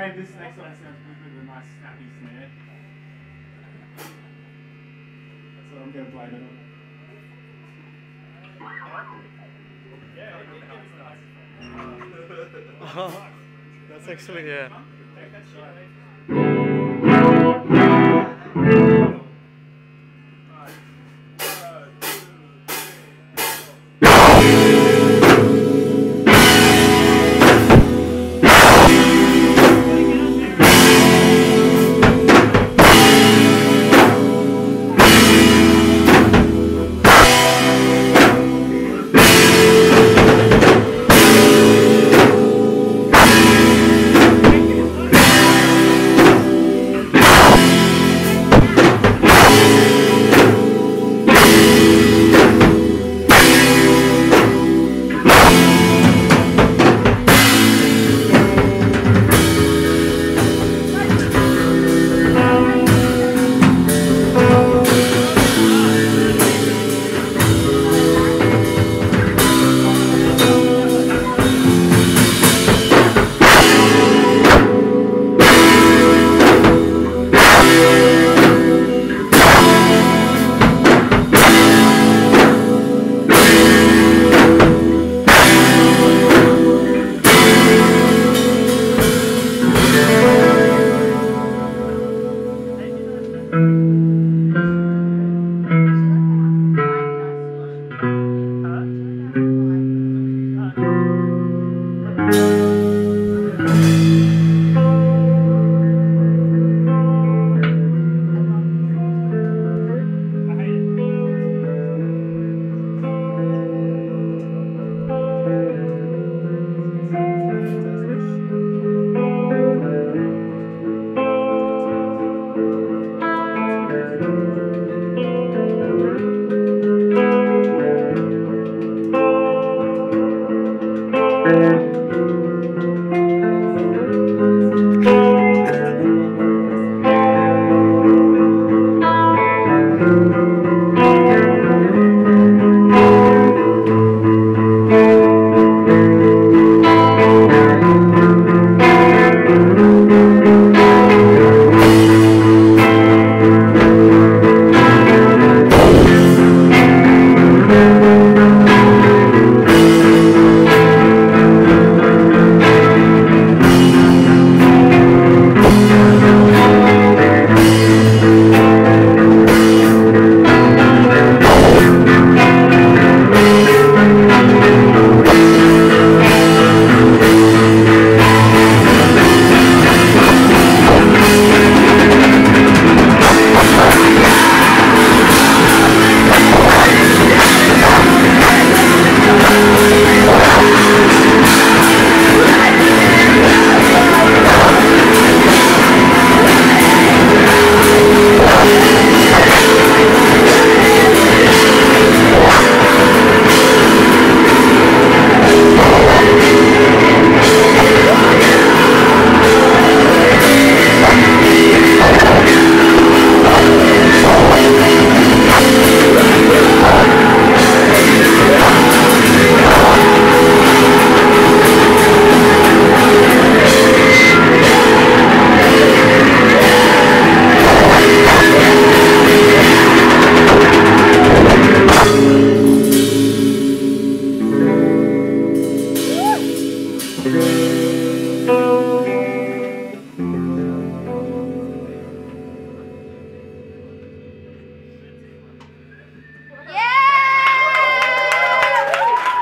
maybe this next one sounds good with a nice snappy snare. That's what I'm going to blame it on. Yeah, That's actually, yeah. うん。